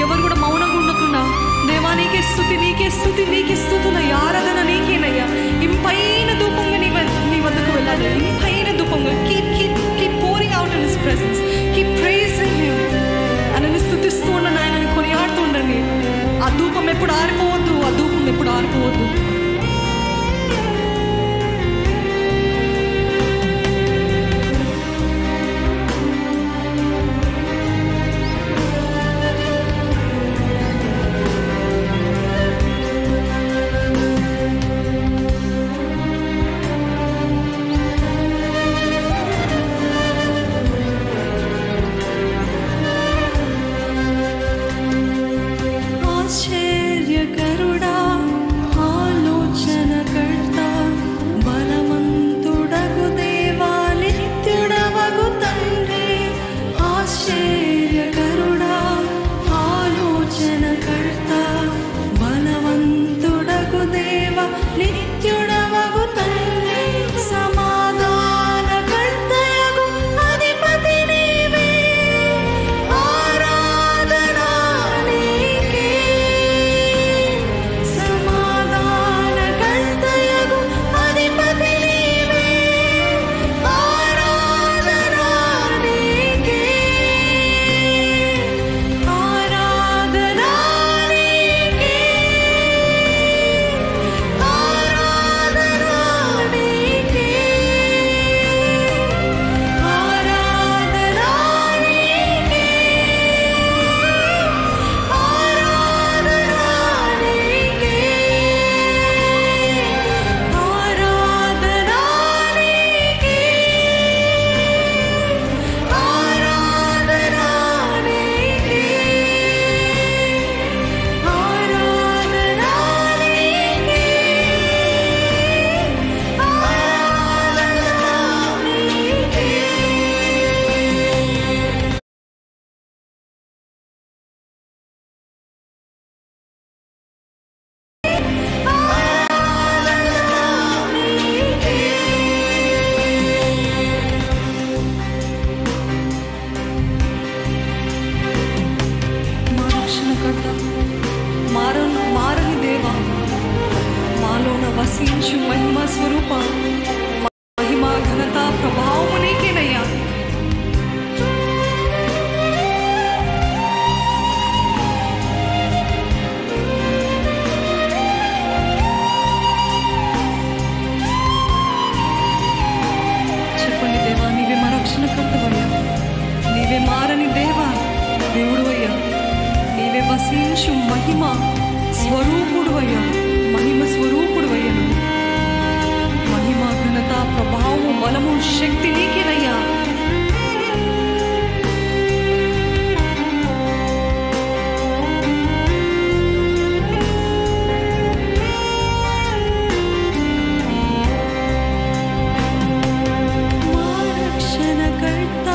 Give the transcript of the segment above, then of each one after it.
ఎవరు కూడా మౌనంగా ఉండకుండా దేవా నీకే స్థుతి నీకే స్థుతి నీకే స్థుతున్నాయి ఆరాధన నీకేనయ్యా. ఇంపైన దూపంగా నీ నీ వద్దకు వెళ్ళాలి. ఇంపైన దూపంగా keep keep keep pouring out in his presence శీర్షు మహిమ స్వరూపుడువయ్యా మహిమ స్వరూపుడువయ్యను మహిమ ఘనత ప్రభావము బలము శక్తి నీకేనయ్యా கழுத்த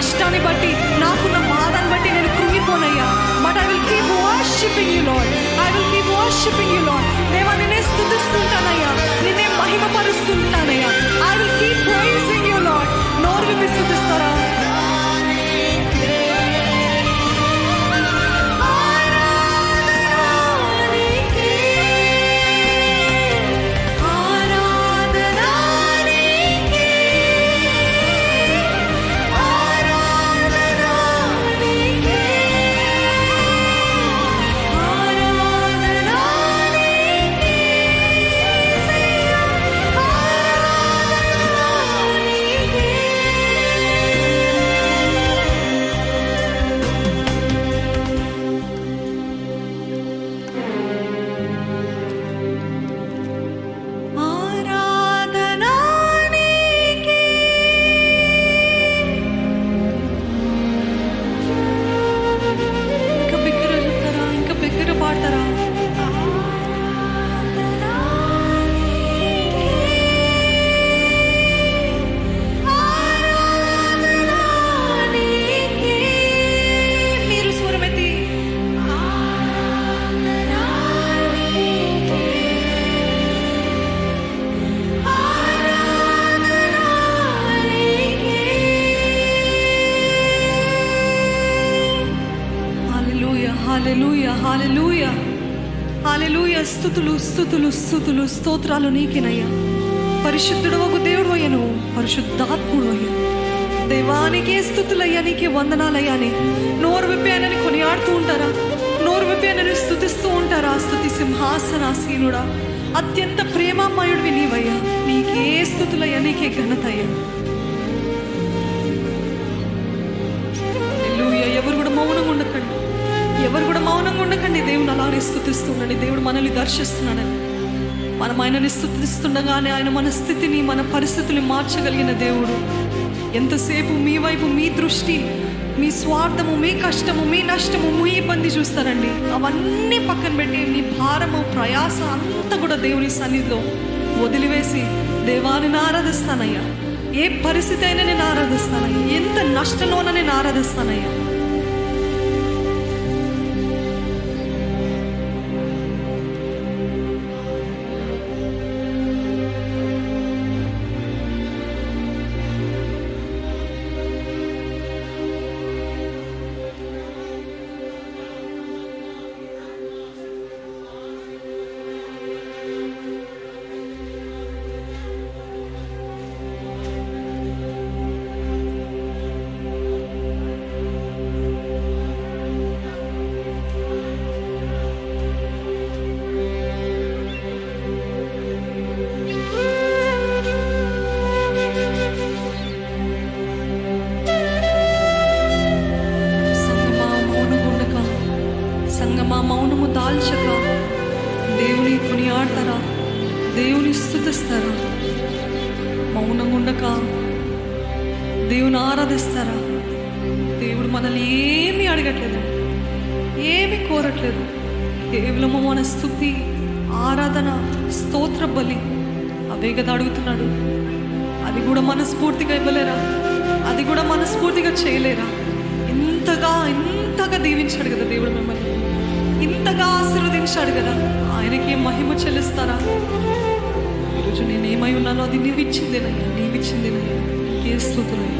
కష్టాన్ని బట్టి నాకున్న బాధను బట్టి నేను కృంగిపోనయ్యా. But I will keep worshipping you lord I will keep worshipping you lord దేవా నిన్నే స్థుతిస్తుంటానయ్యా. నిన్నే మహిమపరుస్తుంటానయ్యా. I will keep praising you lord నోరు విప్పి స్థుతిస్తారా? హల్లెలూయ స్థుతులు స్తుతులు స్థుతులు స్తోత్రాలు నీకేనయ్యా. పరిశుద్ధుడు ఒక దేవుడు అయ్యను పరిశుద్ధాత్ముడు అయ్యా దేవానికే స్థుతులయ్యా నీకే వందనాలయ్యాని నోరు విప్పానని కొనియాడుతూ ఉంటారా? నోరు విప్పానని స్థుతిస్తూ ఉంటారా? స్థుతి సింహాసనాసీనుడా. అత్యంత ప్రేమామయుడివి నీవయ్యా. నీకే స్థుతులయ్యా నీకే ఘనతయ్యా. మౌనంగా దేవుని అలానే స్థుతిస్తున్నాడు దేవుడు మనల్ని దర్శిస్తున్నాడని మనం ఆయనని స్థుతిస్తుండగానే ఆయన మన స్థితిని మన పరిస్థితులు మార్చగలిగిన దేవుడు. ఎంతసేపు మీ వైపు మీ దృష్టి మీ స్వార్థము మీ కష్టము మీ నష్టము మీ ఇబ్బంది చూస్తారండి. అవన్నీ పక్కన పెట్టి మీ భారము ప్రయాస అంతా కూడా దేవుని సన్నిధిలో వదిలివేసి దేవాన్ని నేను ఆరాధిస్తానయ్యా. ఏ పరిస్థితి అయినా నేను ఆరాధిస్తానయ్యా. ఎంత నష్టంలోన నేను ఆరాధిస్తానయ్యా. ఆరాధిస్తారా? దేవుడు మనల్ని ఏమీ అడగట్లేదు. ఏమీ కోరట్లేదు. కేవలము మన స్థుతి ఆరాధన స్తోత్ర బలి అవే కదా అడుగుతున్నాడు. అది కూడా మనస్ఫూర్తిగా ఇవ్వలేరా? అది కూడా మనస్ఫూర్తిగా చేయలేరా? ఇంతగా ఇంతగా దీవించాడు కదా దేవుడు మిమ్మల్ని. ఇంతగా ఆశీర్వదించాడు కదా. ఆయనకి మహిమ చెల్లిస్తారా? ఈరోజు నేనేమై ఉన్నానో అది నీవిచ్చిందేనయ్యా నీవిచ్చిందేనయ్యా. నీకే స్థుతులయ్యా